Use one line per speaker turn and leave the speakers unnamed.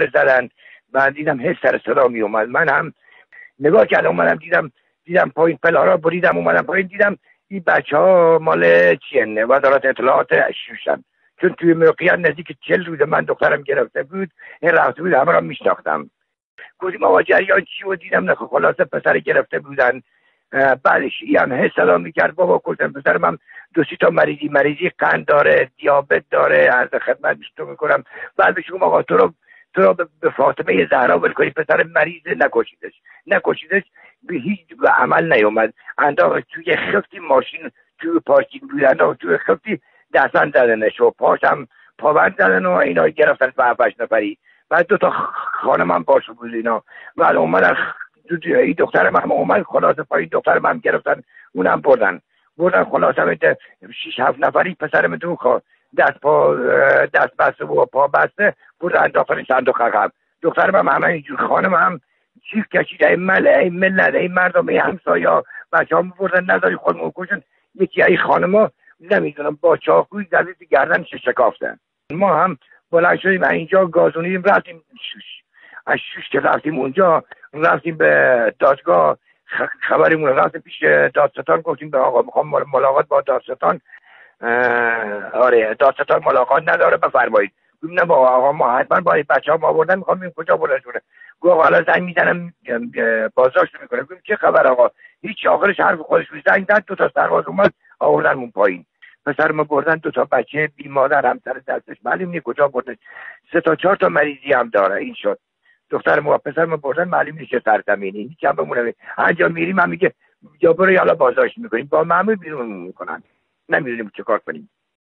زدن. و دیدم حس سر صدا می اومد من هم نگاه کردم اومدم دیدم دیدم پایین پلارا بریدم اومدم پایین دیدم این بچه ها مال چینه وزارت اطلاعات شوشن چون توی موقعیت نزدیک چل روز من دخترم گرفته بود این رفته بود همه را میشناختم. گفتیم آقا جریان چی و دیدم نه خلاصه پسر گرفته بودن. بعدش ای هم حس سلام می‌کرد. بابا کلتن پسرم هم دو سی تا مریضی مریضی قند داره دیابت داره از خدمت تو می‌کنم. بعد بهش آقا تو رو تو رو به فاطمه زهرا ول کنی پسر مریض نکشیدش. نکشیدش به هیچ عمل نیومد. انداخت توی خفتی ماشین توی پارکینگ بود انداخت توی خفتی دستان زدنش و پاشم پاوند زدن و اینا گرفتن به هفتش نفری. بعد دو تا خانم هم باشه بود اینا. بعد اومدن این دختر من اومد خلاصه پای دختر من گرفتن اونم بردن. بردن خلاصه شیش هفت نفری پسرم تو دست پا دست بسته و پا بسته بردن داخل صندوق عقب. دخترم هم همه اینجور خانم هم چیز کشید ای مل ای ملت ای مردم ای همسایا بچه هم بردن نداری خودمون کشن؟ یکی ای خانم ها نمی‌دونم با چاقوی زدید گردن شکافتن ما هم بلند شدیم اینجا گازونیم رفتیم شوش از شوش که رفتیم اونجا رفتیم به دادگاه خبریمون رفتیم پیش دادستان گفتیم به آقا می‌خوام ملاقات با دادستان. آره دادستان ملاقات نداره بفرمایید گفتیم نه با آقا ما حتما با بچه ها ما آوردن می‌خوام ببینیم کجا بردنشونه گفت حالا زنگ می‌زنم بازداشت می‌کنه. گفتیم چه خبر آقا؟ هیچ آخرش حرف خودش زنگ زد دو تا سرباز اومد آوردن پایین. پسر ما بردن دو تا بچه بی مادر همسر دستش. معلوم نیست کجا بردن. سه تا چهار تا مریضی هم داره این شد. دختر ما پسر ما بردن معلوم نیست چه سرزمینی. هیچ هم بمونه. انجام میریم هم میگه یا برو حالا بازداشت می‌کنیم. با معمول بیرون می‌کنن. nem is hogy csak akarni